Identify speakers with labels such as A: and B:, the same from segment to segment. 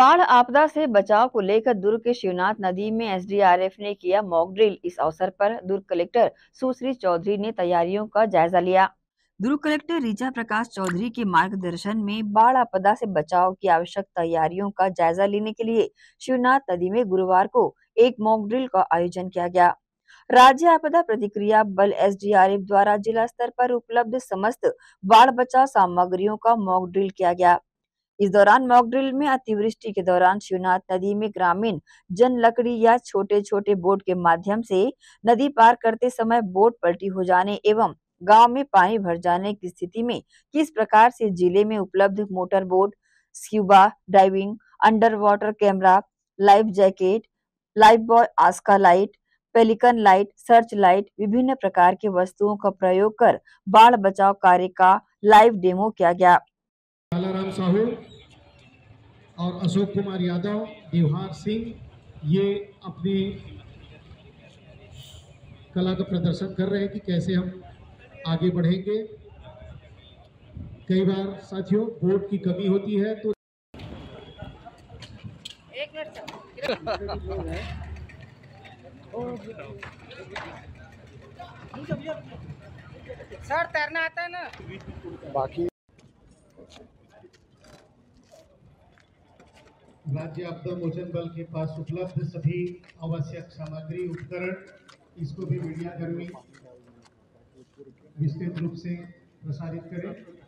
A: बाढ़ आपदा से बचाव को लेकर दुर्ग के शिवनाथ नदी में एसडीआरएफ ने किया मॉक ड्रिल। इस अवसर पर दुर्ग कलेक्टर सुश्री चौधरी ने तैयारियों का जायजा लिया। दुर्ग कलेक्टर रीचा प्रकाश चौधरी के मार्गदर्शन में बाढ़ आपदा से बचाव की आवश्यक तैयारियों का जायजा लेने के लिए शिवनाथ नदी में गुरुवार को एक मॉक ड्रिल का आयोजन किया गया। राज्य आपदा प्रतिक्रिया बल एसडीआरएफ द्वारा जिला स्तर पर उपलब्ध समस्त बाढ़ बचाव सामग्रियों का मॉक ड्रिल किया गया। इस दौरान मॉक ड्रिल में अतिवृष्टि के दौरान शिवनाथ नदी में ग्रामीण जन लकड़ी या छोटे छोटे बोट के माध्यम से नदी पार करते समय बोट पलटी हो जाने एवं गाँव में पानी भर जाने की स्थिति में किस प्रकार से ज़िले में उपलब्ध motor boat scuba diving underwater camera, life jacket, life buoy, Aska light, pelican light, search light, विभिन्न प्रकार के वस्तुओं का प्रयोग कर बाढ़ बचाव कार्य का लाइव डेमो किया गया।
B: लालाराम साहू और अशोक कुमार यादव देवहार सिंह ये अपनी कला का प्रदर्शन कर रहे हैं कि कैसे हम आगे बढ़ेंगे। कई बार साथियों बोर्ड की कमी होती है तो एक
C: सर तैरना आता है ना?
B: बाकी राज्य आपदा मोचन बल के पास उपलब्ध सभी आवश्यक सामग्री, उपकरण, इसको भी मीडिया कर्मी विस्तृत रूप से प्रसारित करें।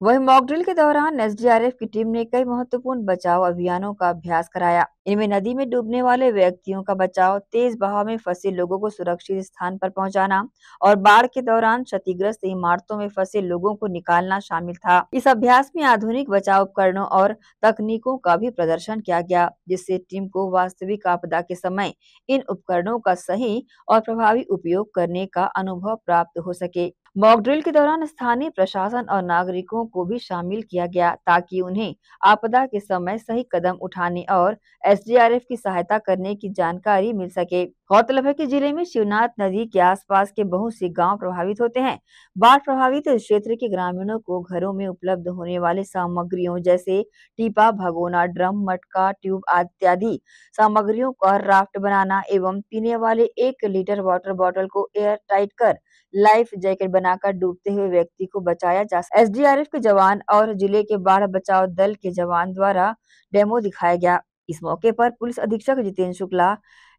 A: वही मॉकड्रिल के दौरान एसडीआरएफ की टीम ने कई महत्वपूर्ण बचाव अभियानों का अभ्यास कराया। इनमें नदी में डूबने वाले व्यक्तियों का बचाव, तेज बहाव में फंसे लोगों को सुरक्षित स्थान पर पहुंचाना और बाढ़ के दौरान क्षतिग्रस्त इमारतों में फंसे लोगों को निकालना शामिल था। इस अभ्यास में आधुनिक बचाव उपकरणों और तकनीकों का भी प्रदर्शन किया गया, जिससे टीम को वास्तविक आपदा के समय इन उपकरणों का सही और प्रभावी उपयोग करने का अनुभव प्राप्त हो सके। मॉक ड्रिल के दौरान स्थानीय प्रशासन और नागरिकों को भी शामिल किया गया ताकि उन्हें आपदा के समय सही कदम उठाने और एसडीआरएफ की सहायता करने की जानकारी मिल सके। गौरतलब है कि ज़िले में शिवनाथ नदी के आसपास के बहुत से गाँव प्रभावित होते हैं। बाढ़ प्रभावित क्षेत्र के ग्रामीणों को घरों में उपलब्ध होने वाले सामग्रियों जैसे टीपा, भगोना, ड्रम, मटका, ट्यूब इत्यादि सामग्रियों का राफ्ट बनाना एवं पीने वाले एक लीटर वाटर बॉटल को एयर टाइट कर लाइफ जैकेट बनाकर डूबते हुए व्यक्ति को बचाया जा एसडीआरएफ के जवान और ज़िले के बाढ़ बचाव दल के जवान द्वारा डेमो दिखाया गया। इस मौके पर पुलिस अधीक्षक जितेंद्र शुक्ला,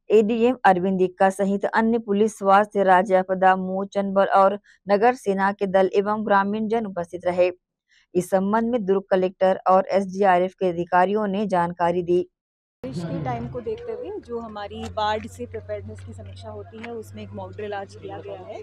A: एडीएम अरविंद इक्का सहित अन्य पुलिस, स्वास्थ्य, राज्य आपदा, मोचन बल और नगर सेना के दल एवं ग्रामीण जन उपस्थित रहे। इस संबंध में दुर्ग कलेक्टर और एसडीआरएफ के अधिकारियों ने जानकारी दी।
D: बारिश के टाइम को देखते हुए जो हमारी बाढ़ से प्रिपेयर्डनेस की समीक्षा होती है उसमें एक मॉक ड्रिल आज किया गया है।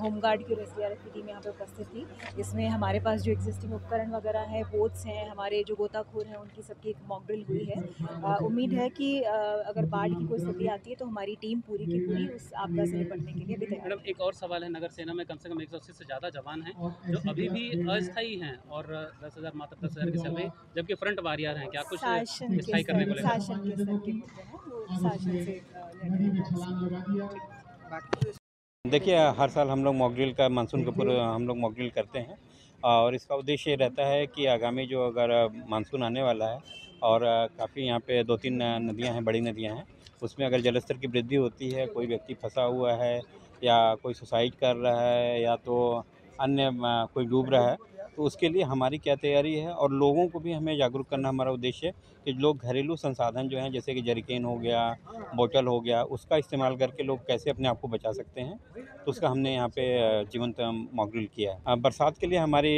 D: होमगार्ड की एस की टीम यहाँ पर उपस्थित थी। इसमें हमारे पास जो एग्जिस्टिंग उपकरण वगैरह हैं बोट्स हैं हमारे जो गोताखोर हैं उनकी सबकी एक मॉक ड्रिल हुई है। उम्मीद है कि अगर बाढ़ की कोई स्थिति आती है तो हमारी टीम पूरी की पूरी उस आपदा से निपटने के लिए भी तैयार
E: मैडम एक और सवाल है। नगर सेना में कम से कम एक सौ अस्सी से ज़्यादा जवान हैं जो अभी भी अस्थायी हैं और दस हज़ार मात्र दस हज़ार की सैलरी जबकि फ्रंट वारियर हैं। क्या कुछ स्थायी करने को लेकर?
D: हैं से
F: देखिए हर साल हम लोग मॉकड्रिल का मानसून के पूर्व हम लोग मॉकड्रिल करते हैं और इसका उद्देश्य ये रहता है कि आगामी जो अगर मानसून आने वाला है और काफ़ी यहाँ पे दो तीन नदियाँ हैं बड़ी नदियाँ हैं उसमें अगर जलस्तर की वृद्धि होती है कोई व्यक्ति फंसा हुआ है या कोई सुसाइड कर रहा है या तो अन्य कोई डूब रहा है तो उसके लिए हमारी क्या तैयारी है और लोगों को भी हमें जागरूक करना हमारा उद्देश्य है कि लोग घरेलू संसाधन जो हैं, जैसे कि जरिकेन हो गया, बोतल हो गया, उसका इस्तेमाल करके लोग कैसे अपने आप को बचा सकते हैं तो उसका हमने यहाँ पे जीवंत मॉडल किया है। बरसात के लिए हमारी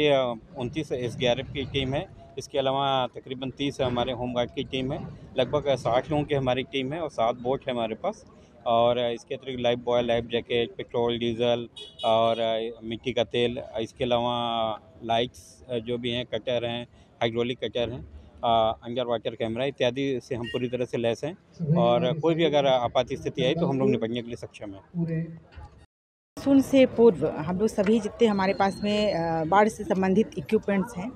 F: उनतीस एस की टीम है, इसके अलावा तकरीबन तीस हमारे होमगार्ड की टीम है, लगभग साठ लोगों की हमारी टीम है और सात बोट है हमारे पास और इसके अतिरिक्त life buoy, life jacket, petrol, diesel और मिट्टी का तेल, इसके अलावा लाइट्स जो भी हैं कटर हैं हाइड्रोलिक कटर हैं अंडर वाटर कैमरा इत्यादि से हम पूरी तरह से लैस हैं। और कोई भी अगर आपात स्थिति आई तो हम लोग निपटने के लिए सक्षम हैं।
G: मानसून से पूर्व हम लोग सभी जितने हमारे पास में बाढ़ से संबंधित इक्विपमेंट्स हैं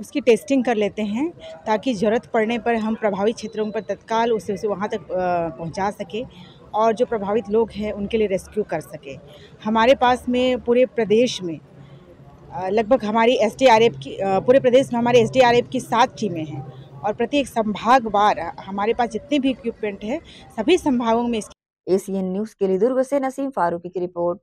G: उसकी टेस्टिंग कर लेते हैं ताकि ज़रूरत पड़ने पर हम प्रभावित क्षेत्रों पर तत्काल उसे उसे वहाँ तक पहुँचा सके और जो प्रभावित लोग हैं उनके लिए रेस्क्यू कर सके। हमारे पास में पूरे प्रदेश में लगभग हमारी एस की पूरे प्रदेश में हमारे एस की सात टीमें हैं और प्रत्येक संभागवार हमारे पास जितने भी इक्विपमेंट है, सभी संभागों में
A: एसीएन न्यूज़ के लिए दुर्ग से नसीम फारूकी की रिपोर्ट।